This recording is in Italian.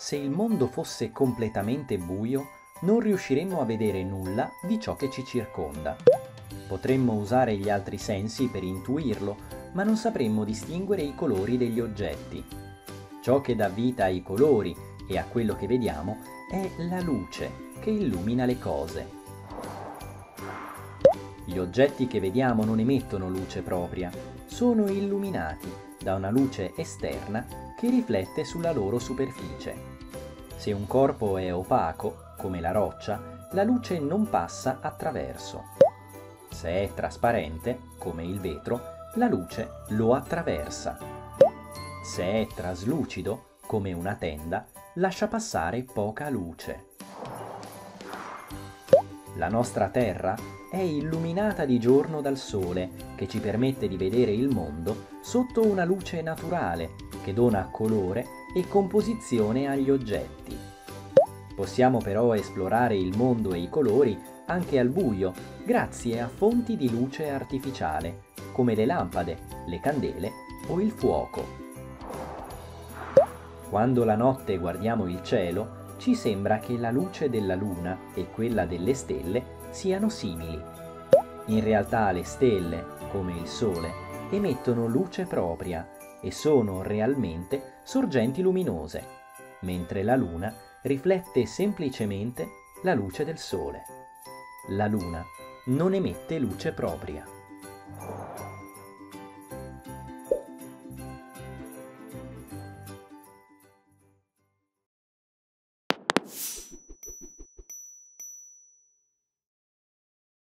Se il mondo fosse completamente buio, non riusciremmo a vedere nulla di ciò che ci circonda. Potremmo usare gli altri sensi per intuirlo, ma non sapremmo distinguere i colori degli oggetti. Ciò che dà vita ai colori e a quello che vediamo è la luce che illumina le cose. Gli oggetti che vediamo non emettono luce propria, sono illuminati da una luce esterna che riflette sulla loro superficie. Se un corpo è opaco, come la roccia, la luce non passa attraverso. Se è trasparente, come il vetro, la luce lo attraversa. Se è traslucido, come una tenda, lascia passare poca luce. La nostra Terra è illuminata di giorno dal Sole, che ci permette di vedere il mondo sotto una luce naturale, che dona colore e composizione agli oggetti. Possiamo però esplorare il mondo e i colori anche al buio, grazie a fonti di luce artificiale, come le lampade, le candele o il fuoco. Quando la notte guardiamo il cielo, ci sembra che la luce della luna e quella delle stelle siano simili. In realtà le stelle, come il Sole, emettono luce propria e sono realmente sorgenti luminose, mentre la Luna riflette semplicemente la luce del Sole. La Luna non emette luce propria.